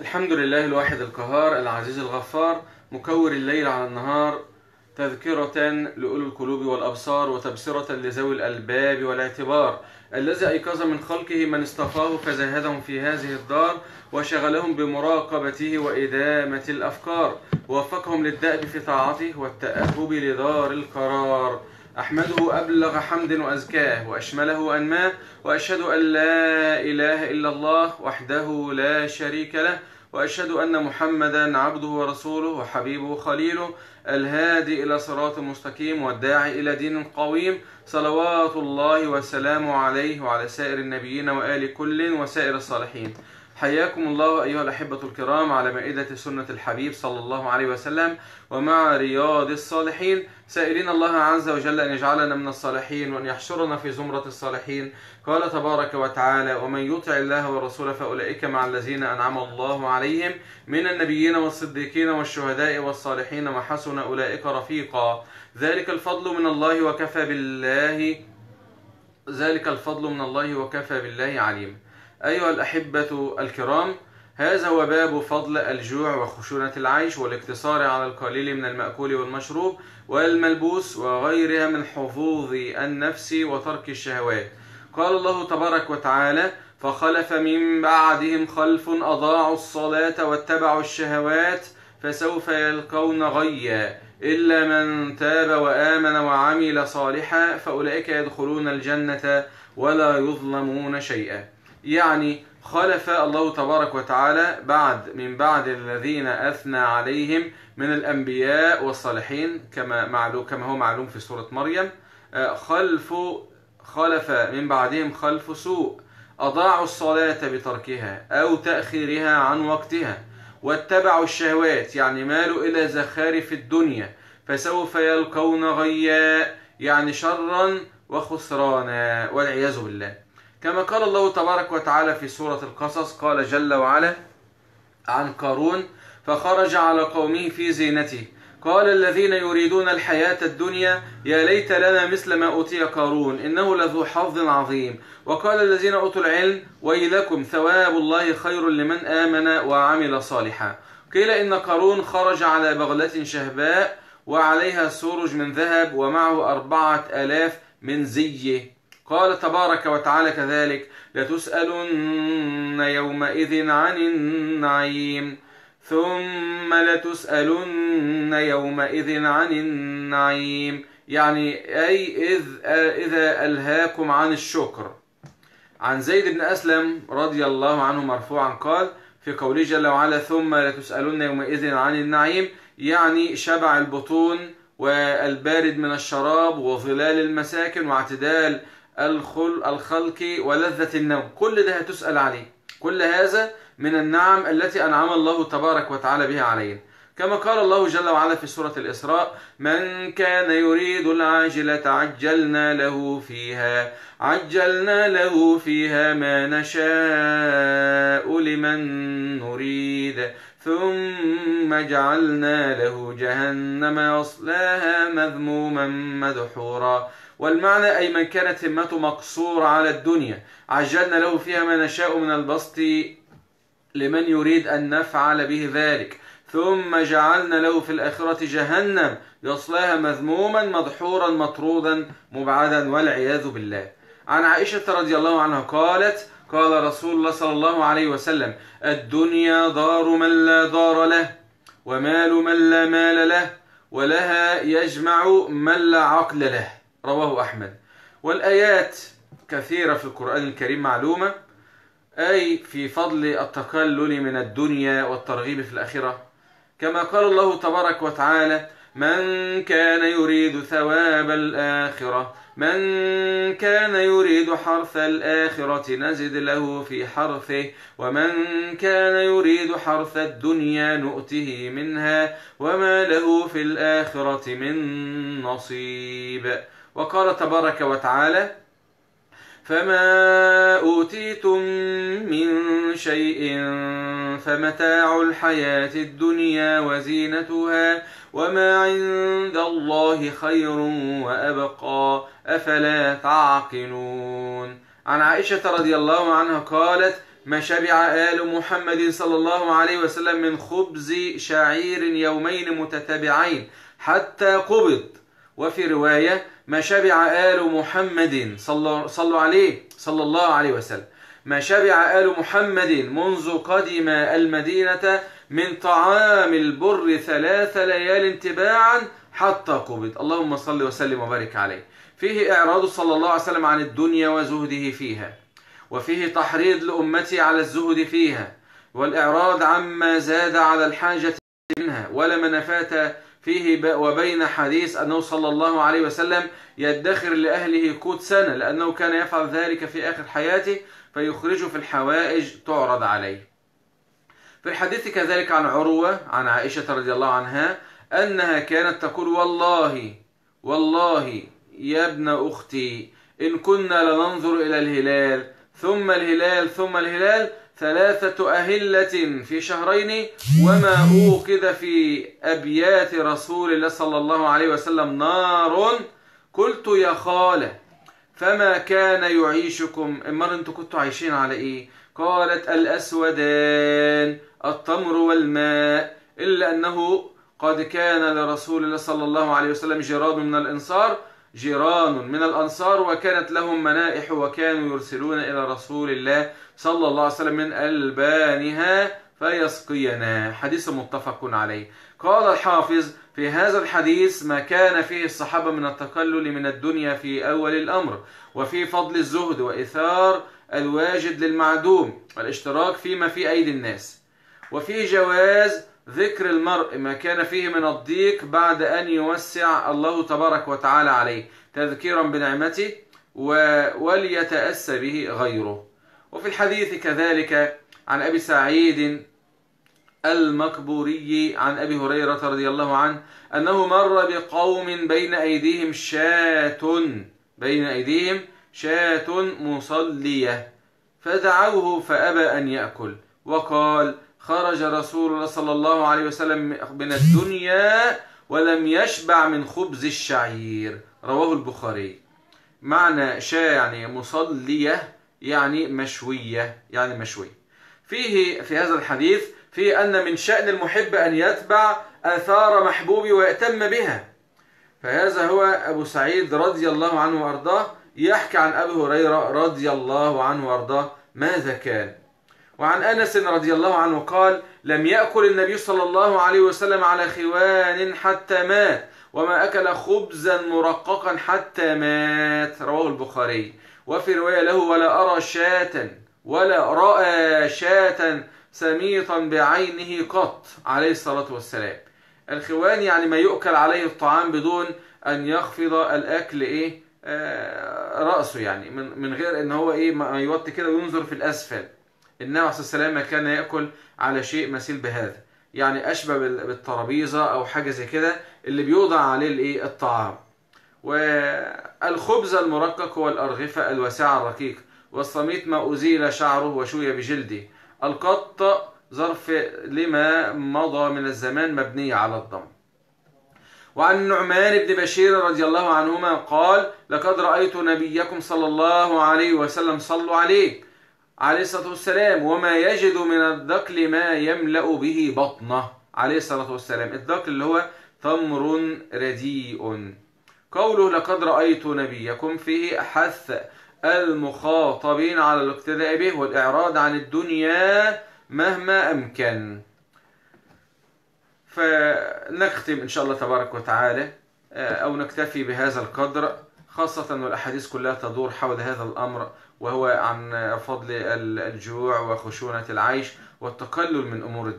الحمد لله الواحد القهار العزيز الغفار مكور الليل على النهار تذكرة لأولي القلوب والأبصار وتبصرة لذوي الألباب والاعتبار الذي أيقظ من خلقه من اصطفاه فزاهدهم في هذه الدار وشغلهم بمراقبته وإدامة الأفكار ووفقهم للدأب في طاعته والتأهب لدار القرار. أحمده أبلغ حمد وأزكاه وأشمله أنماة وأشهد أن لا إله إلا الله وحده لا شريك له وأشهد أن محمدا عبده ورسوله وحبيبه خليله الهادي إلى صراط مستقيم والداعي إلى دين قويم صلوات الله وسلامه عليه وعلى سائر النبيين وآل كل وسائر الصالحين. حياكم الله أيها الأحبة الكرام على مائدة سنة الحبيب صلى الله عليه وسلم ومع رياض الصالحين. سائلين الله عز وجل أن يجعلنا من الصالحين وأن يحشرنا في زمرة الصالحين. قال تبارك وتعالى ومن يطع الله والرسول فأولئك مع الذين أنعم الله عليهم من النبيين والصديقين والشهداء والصالحين وحسن أولئك رفيقا. ذلك الفضل من الله وكفى بالله ذلك الفضل من الله وكفى بالله عليم. أيها الأحبة الكرام هذا هو باب فضل الجوع وخشونة العيش والاقتصار على القليل من المأكول والمشروب والملبوس وغيرها من حظوظ النفس وترك الشهوات. قال الله تبارك وتعالى فخلف من بعدهم خلف أضاعوا الصلاة واتبعوا الشهوات فسوف يلقون غيا. إلا من تاب وآمن وعمل صالحا فأولئك يدخلون الجنة ولا يظلمون شيئا. يعني خلف الله تبارك وتعالى بعد من بعد الذين أثنى عليهم من الأنبياء والصالحين كما معلوم كما هو معلوم في سورة مريم. خلف خلف من بعدهم خلف سوء. أضاعوا الصلاة بتركها أو تأخيرها عن وقتها واتبعوا الشهوات يعني مالوا إلى زخارف الدنيا فسوف يلقون غيا يعني شرا وخسرانا والعياذ بالله. كما قال الله تبارك وتعالى في سورة القصص قال جل وعلا عن قارون فخرج على قومه في زينته. قال الذين يريدون الحياة الدنيا يا ليت لنا مثل ما أوتي قارون إنه لذو حظ عظيم. وقال الذين أوتوا العلم ويلكم ثواب الله خير لمن آمن وعمل صالحا. قيل إن قارون خرج على بغلة شهباء وعليها سرج من ذهب ومعه أربعة آلاف من زيه. قال تبارك وتعالى كذلك لتسألن يومئذ عن النعيم ثم لتسألن يومئذ عن النعيم. يعني أي إذ إذا ألهاكم عن الشكر. عن زيد بن أسلم رضي الله عنه مرفوعا قال في قوله جل وعلا ثم لتسألن يومئذ عن النعيم يعني شبع البطون والبارد من الشراب وظلال المساكن واعتدال الخلق ولذة النوم. كل ده هتسأل عليه. كل هذا من النعم التي أنعم الله تبارك وتعالى بها علينا. كما قال الله جل وعلا في سورة الإسراء من كان يريد العاجلة عجلنا له فيها عجلنا له فيها ما نشاء لمن نريد ثم جعلنا له جهنم يصلاها مذموما مدحورا. والمعنى أي من كانت همته مقصورة على الدنيا. عجلنا له فيها ما نشاء من البسط لمن يريد أن نفعل به ذلك. ثم جعلنا له في الآخرة جهنم يصلاها مذموما مدحورا مطرودا مبعدا والعياذ بالله. عن عائشة رضي الله عنها قالت قال رسول الله صلى الله عليه وسلم الدنيا دار من لا دار له ومال من لا مال له ولها يجمع من لا عقل له. رواه أحمد. والآيات كثيرة في القرآن الكريم معلومة أي في فضل التقلل من الدنيا والترغيب في الآخرة. كما قال الله تبارك وتعالى من كان يريد ثواب الآخرة من كان يريد حرث الآخرة نزد له في حرثه ومن كان يريد حرث الدنيا نؤته منها وما له في الآخرة من نصيب. وقال تبارك وتعالى فما أوتيتم من شيء فمتاع الحياة الدنيا وزينتها وما عند الله خير وأبقى أفلا تعقلون عن عائشة رضي الله عنها قالت ما شبع آل محمد صلى الله عليه وسلم من خبز شعير يومين متتابعين حتى قبض وفي رواية ما شبع آل محمد صلى, صلى عليه صلى الله عليه وسلم. ما شبع آل محمد منذ قدم المدينة من طعام البر ثلاث ليال تباعا حتى قبض. اللهم صل وسلم وبارك عليه. فيه إعراض صلى الله عليه وسلم عن الدنيا وزهده فيها وفيه تحريض لأمتي على الزهد فيها والإعراض عما زاد على الحاجة منها ولما نفات فيه وبين حديث أنه صلى الله عليه وسلم يدخر لأهله قوت سنة لأنه كان يفعل ذلك في آخر حياته فيخرجه في الحوائج تعرض عليه. في الحديث كذلك عن عروة عن عائشة رضي الله عنها أنها كانت تقول والله والله يا ابن أختي إن كنا لننظر إلى الهلال ثم الهلال ثم الهلال ثلاثة أهلة في شهرين وما أوقد في أبيات رسول الله صلى الله عليه وسلم نار. قلت يا خالة فما كان يعيشكم؟ أمر أنتوا كنتوا عايشين على إيه؟ قالت الأسودان التمر والماء إلا أنه قد كان لرسول الله صلى الله عليه وسلم جيران من الأنصار جيران من الأنصار وكانت لهم منائح وكانوا يرسلون إلى رسول الله صلى الله عليه وسلم من ألبانها فيسقينا. حديث متفق عليه. قال الحافظ في هذا الحديث ما كان فيه الصحابة من التقلل من الدنيا في أول الأمر وفي فضل الزهد وإثار الواجد للمعدوم والاشتراك فيما في أيدي الناس وفي جواز ذكر المرء ما كان فيه من الضيق بعد أن يوسع الله تبارك وتعالى عليه تذكيرا بنعمته وليتأسى به غيره. وفي الحديث كذلك عن أبي سعيد المقبوري عن أبي هريرة رضي الله عنه أنه مر بقوم بين أيديهم شاة بين أيديهم شاة مصلية فدعوه فأبى أن يأكل وقال خرج رسول الله صلى الله عليه وسلم من الدنيا ولم يشبع من خبز الشعير. رواه البخاري. معنى شاة يعني مصلية يعني مشوية يعني مشوي. فيه في هذا الحديث في أن من شأن المحب أن يتبع آثار محبوبه ويأتم بها. فهذا هو أبو سعيد رضي الله عنه وأرضاه يحكي عن أبي هريرة رضي الله عنه وأرضاه ماذا كان. وعن أنس رضي الله عنه قال لم يأكل النبي صلى الله عليه وسلم على خوان حتى مات وما أكل خبزا مرققا حتى مات. رواه البخاري. وفي رواية له ولا أرى شاة ولا رأى شاة سميطا بعينه قط. عليه الصلاة والسلام. الخوان يعني ما يؤكل عليه الطعام بدون أن يخفض الأكل إيه؟ آه رأسه يعني من, من غير أن هو إيه ما يوطي كده وينظر في الأسفل. النبي عليه الصلاة والسلام كان يأكل على شيء مثيل بهذا. يعني أشبه بالترابيزة أو حاجة زي كده اللي بيوضع عليه الإيه؟ الطعام. والخبز المرقق هو الأرغفة الواسعة الرقيق والصميت ما أزيل شعره وشوي بجلده. القط ظرف لما مضى من الزمان مبنية على الضم. وعن النعمان بن بشير رضي الله عنهما قال لقد رأيت نبيكم صلى الله عليه وسلم صلوا عليه. عليه الصلاة والسلام وما يجد من الدقل ما يملأ به بطنه. عليه الصلاة والسلام. الدقل اللي هو تمر رديء. قوله لقد رأيت نبيكم فيه حث المخاطبين على الاقتداء به والإعراض عن الدنيا مهما أمكن. فنختم إن شاء الله تبارك وتعالى أو نكتفي بهذا القدر خاصة والأحاديث كلها تدور حول هذا الأمر. وهو عن فضل الجوع وخشونة العيش والتقلل من أمور الدنيا.